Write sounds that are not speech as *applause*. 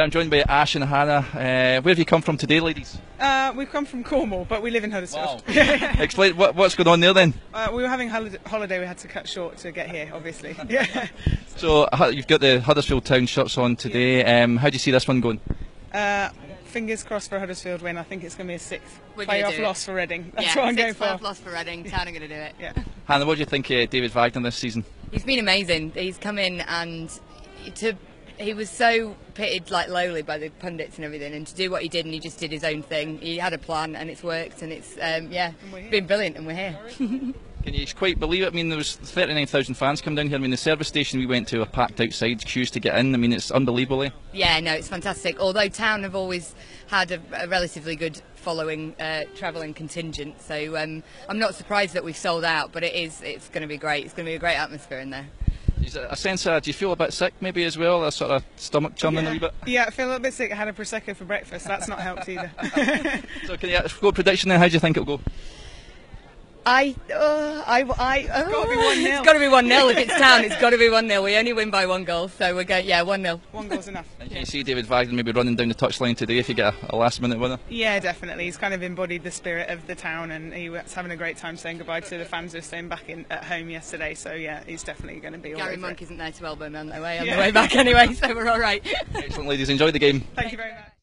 I'm joined by Ash and Hannah. Uh, where have you come from today, ladies? Uh, we've come from Cornwall, but we live in Huddersfield. *laughs* Explain what, what's going on there then. uh, we were having holiday, holiday, we had to cut short to get here, obviously. *laughs* Yeah. So you've got the Huddersfield Town shirts on today. Um, how do you see this one going? Uh, fingers crossed for a Huddersfield win. I think it's going to be a sixth We're playoff loss for Reading. That's yeah, what I'm going six playoff loss for Reading. Town are going to do it. Yeah. *laughs* Hannah, what do you think of David Wagner this season? He's been amazing. He's come in and to he was so pitted like lowly by the pundits and everything, and to do what he did, and he just did his own thing. He had a plan, and it's worked, and it's um, yeah, we're been brilliant, and we're here. *laughs* Can you quite believe it? I mean, there was 39,000 fans come down here. I mean, the service station we went to are packed outside, queues to get in. I mean, it's unbelievable. eh? yeah, no, it's fantastic. Although Town have always had a, a relatively good following uh, travelling contingent, so um, I'm not surprised that we've sold out. But it is, it's going to be great. It's going to be a great atmosphere in there. Is a sense of, do you feel a bit sick maybe as well? A sort of stomach churning a wee bit? Yeah, I feel a little bit sick. I had a Prosecco for breakfast. That's not helped either. *laughs* So can you go prediction then? How do you think it'll go? I, uh, I, I, oh, gotta be 1-0. It's got to be one 0 If it's Town, it's got to be one 0 We only win by one goal, so we're going. Yeah, one 0 One goal's enough. And can you see David Wagner maybe running down the touchline today if you get a, a last minute winner? Yeah, definitely. He's kind of embodied the spirit of the town, and he was having a great time saying goodbye to the fans who were staying back in at home yesterday. So yeah, he's definitely going to be all Gary over Monk it. isn't there to elbow me on the way on Yeah. the way back anyway, so we're all right. Excellent, ladies. Enjoy the game. Thank you very much.